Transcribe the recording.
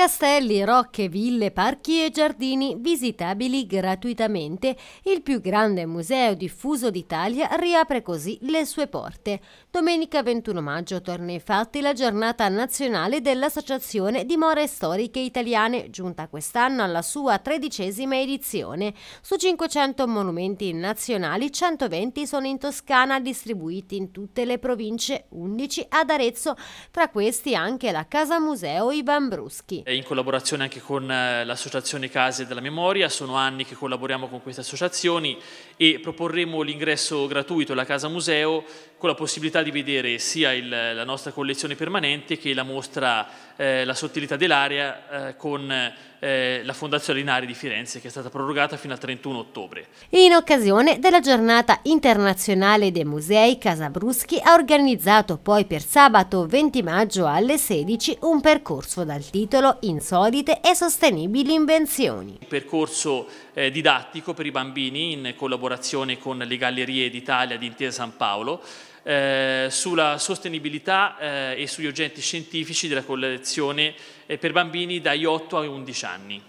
Castelli, rocche, ville, parchi e giardini visitabili gratuitamente. Il più grande museo diffuso d'Italia riapre così le sue porte. Domenica 21 maggio torna infatti la giornata nazionale dell'Associazione Dimore Storiche Italiane, giunta quest'anno alla sua tredicesima edizione. Su 500 monumenti nazionali, 120 sono in Toscana, distribuiti in tutte le province, 11 ad Arezzo, tra questi anche la Casa Museo Ivan Bruschi in collaborazione anche con eh, l'Associazione Case della Memoria, sono anni che collaboriamo con queste associazioni e proporremo l'ingresso gratuito alla Casa Museo con la possibilità di vedere sia il, la nostra collezione permanente che la mostra eh, La sottilità dell'area eh, con eh, la Fondazione Linari di Firenze che è stata prorogata fino al 31 ottobre. In occasione della giornata internazionale dei musei Casabruschi ha organizzato poi per sabato 20 maggio alle 16 un percorso dal titolo Insolite e sostenibili invenzioni. Un percorso eh, didattico per i bambini in collaborazione con le Gallerie d'Italia di Intesa San Paolo eh, sulla sostenibilità eh, e sugli oggetti scientifici della collezione eh, per bambini dagli 8 ai 11 anni.